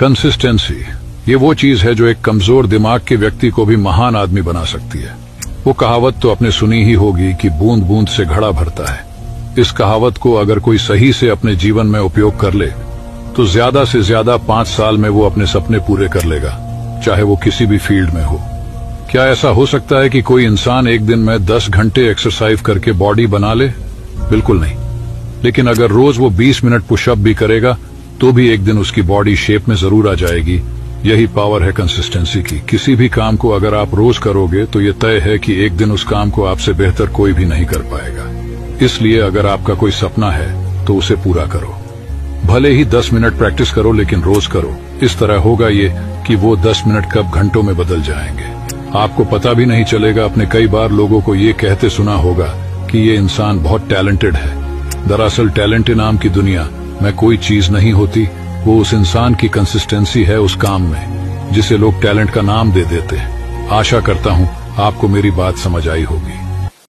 Consistency ये वो चीज़ है जो एक कमज़ोर दिमाग के व्यक्ति को भी महान आदमी बना सकती है। वो कहावत तो अपने सुनी ही होगी कि बूंद बूंद से घड़ा भरता है। इस कहावत को अगर कोई सही से अपने जीवन में उपयोग कर ले तो ज़्यादा से ज़्यादा पाँच साल में वो अपने सपने पूरे कर लेगा, चाहे वो किसी भी फ़ील्ड में हो। क्या ऐसा हो सकता है कि कोई इंसान एक दिन में दस घंटे एक्सरसाइज करके बॉडी बना ले? बिल्कुल नहीं। लेकिन अगर रोज वो बीस मिनट पुशअप भी करेगा तो भी एक दिन उसकी बॉडी शेप में ज़रूर आ जाएगी। यही पावर है कंसिस्टेंसी की। किसी भी काम को अगर आप रोज करोगे तो ये तय है कि एक दिन उस काम को आपसे बेहतर कोई भी नहीं कर पाएगा। इसलिए अगर आपका कोई सपना है तो उसे पूरा करो। भले ही दस मिनट प्रैक्टिस करो, लेकिन रोज करो। इस तरह होगा ये कि वो दस मिनट कब घंटों में बदल जाएँगे। आपको पता भी नहीं चलेगा अपने कई बार लोगों को ये कहते सुना होगा कि ये इंसान बहुत टैलेंटेड है। दरअसल टैलेंट नाम की दुनिया में कोई चीज़ नहीं होती। वो उस इंसान की कंसिस्टेंसी है उस काम में, जिसे लोग टैलेंट का नाम दे देते हैं। आशा करता हूँ आपको मेरी बात समझ आई होगी।